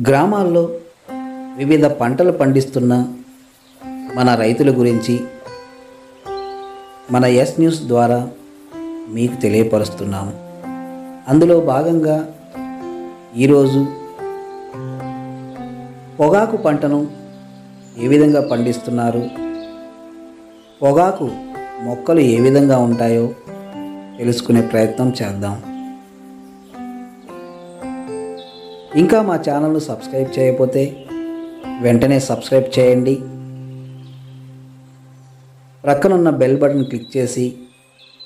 గ్రామాల్లో వివిధ పంటలు పండిస్తున్న మన రైతుల గురించి మన ఎస్ న్యూస్ ద్వారా మీకు తెలియపరుస్తున్నాము అందులో భాగంగా ఈరోజు పొగాకు పంటను ఏ విధంగా పండిస్తున్నారు? పొగాకు మొక్కలు ఏ విధంగా ఉంటాయో తెలుసుకునే ప్రయత్నం చేద్దాం. ఇంకా మా ఛానల్ను సబ్స్క్రైబ్ చేయకపోతే వెంటనే సబ్స్క్రైబ్ చేయండి. ప్రక్కనున్న బెల్ బటన్ క్లిక్ చేసి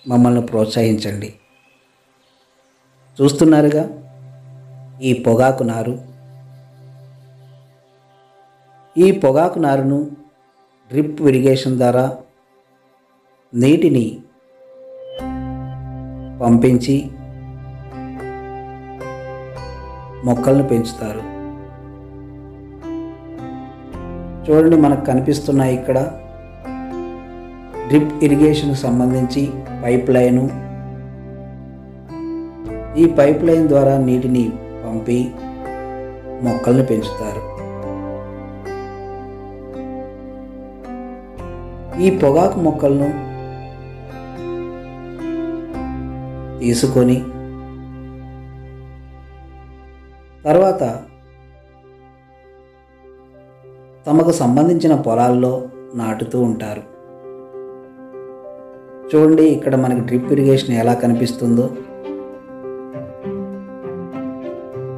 మమ్మల్ని ప్రోత్సహించండి. చూస్తున్నారుగా ఈ పొగాకు నారు. ఈ పొగాకు నారును డ్రిప్ ఇరిగేషన్ ద్వారా నీటిని పంపించి మొక్కలను పెంచుతారు. చూడండి మనకు కనిపిస్తున్నాయి ఇక్కడ డ్రిప్ ఇరిగేషన్కి సంబంధించి పైప్ లైను. ఈ పైప్ లైన్ ద్వారా నీటిని పంపి మొక్కల్ని పెంచుతారు. ఈ పొగాకు మొక్కలను తీసుకొని తర్వాత తమకు సంబంధించిన పొలాల్లో నాటుతూ ఉంటారు. చూడండి ఇక్కడ మనకి డ్రిప్ ఇరిగేషన్ ఎలా కనిపిస్తుందో.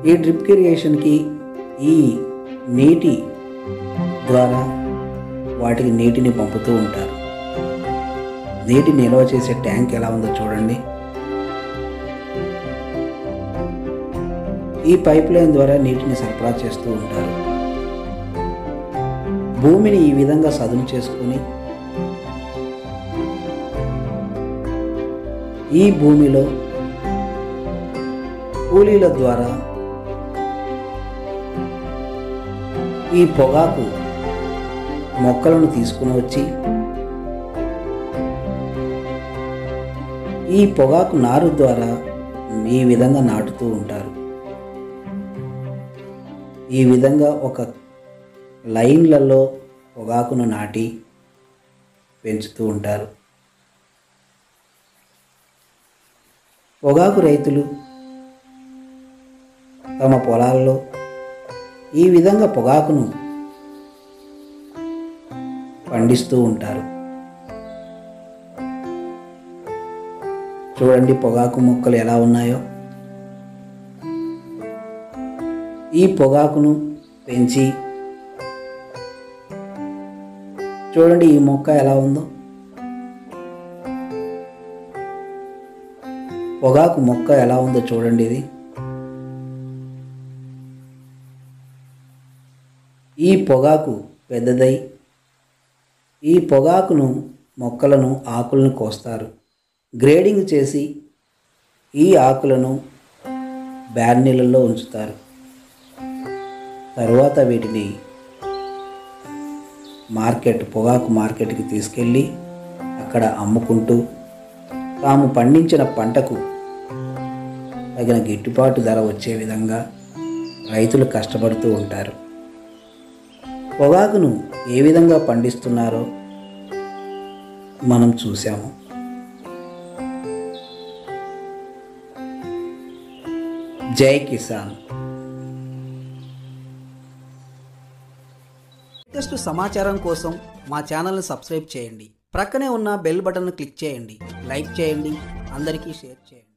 ఈ డ్రిప్ ఇరిగేషన్కి ఈ నీటి ద్వారా వాటికి నీటిని పంపుతూ ఉంటారు. నీటి నిల్వ చేసే ట్యాంక్ ఎలా ఉందో చూడండి. ఈ పైప్ లైన్ ద్వారా నీటిని సరఫరా చేస్తూ ఉంటారు. భూమిని ఈ విధంగా సదును చేసుకుని ఈ భూమిలో కూలీల ద్వారా ఈ పొగాకు మొక్కలను తీసుకుని వచ్చి ఈ పొగాకు నారు ద్వారా ఈ విధంగా నాటుతూ ఉంటారు. ఈ విధంగా ఒక లైన్లలో పొగాకును నాటి పెంచుతూ ఉంటారు. పొగాకు రైతులు తమ పొలాల్లో ఈ విధంగా పొగాకును పండిస్తూ ఉంటారు. చూడండి పొగాకు మొక్కలు ఎలా ఉన్నాయో. ఈ పొగాకును పెంచి చూడండి ఈ మొక్క ఎలా ఉందో. పొగాకు మొక్క ఎలా ఉందో చూడండి ఇది. ఈ పొగాకు పెద్దదై ఈ పొగాకును మొక్కలను ఆకులను కోస్తారు. గ్రేడింగ్ చేసి ఈ ఆకులను బ్యార్నీళ్ళల్లో ఉంచుతారు. తర్వాత వీటిని మార్కెట్ పొగాకు మార్కెట్కి తీసుకెళ్ళి అక్కడ అమ్ముకుంటూ తాము పండించిన పంటకు తగిన గిట్టుబాటు ధర వచ్చే విధంగా రైతులు కష్టపడుతూ ఉంటారు. పొగాకును ఏ విధంగా పండిస్తున్నారో మనం చూసాము జై కిసాన్. లేటెస్ట్ సమాచారం కోసం మా ఛానల్ని సబ్స్క్రైబ్ చేయండి. ప్రక్కనే ఉన్న బెల్ బటన్ను క్లిక్ చేయండి. లైక్ చేయండి. అందరికీ షేర్ చేయండి.